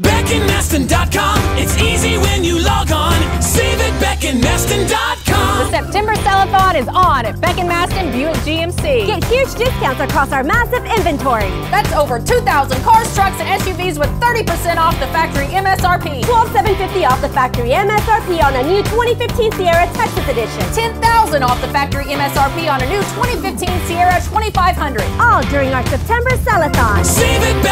BeckandMasten.com. It's easy when you log on. Save at BeckandMasten.com. The September Sell-A-Thon is on at Beck & Masten Buick GMC. Get huge discounts across our massive inventory. That's over 2,000 cars, trucks, and SUVs with 30% off the factory MSRP. 12750 off the factory MSRP on a new 2015 Sierra Texas Edition. 10,000 off the factory MSRP on a new 2015 Sierra 2500. All during our September Sell-A-Thon. Save it.